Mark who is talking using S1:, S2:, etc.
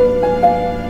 S1: Música